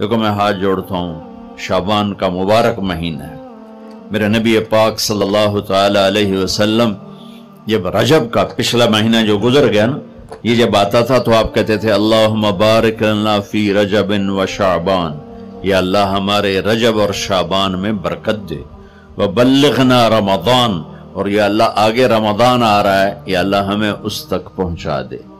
دیکھو، میں ہاتھ جوڑتا ہوں شابان کا مبارک مہینہ ہے۔ میرے نبی پاک صلی اللہ تعالی علیہ وسلم، جب رجب کا پچھلا مہینہ جو گزر گیا نا، یہ جب آتا تھا تو آپ کہتے تھے اللہ مبارک اللہ فی رجب و شعبان یا اللہ ہمارے رجب اور شعبان میں برکت دے۔ رمضان۔ اور یہ اللہ، آگے رمضان آ رہا ہے، یا اللہ ہمیں اس تک پہنچا دے۔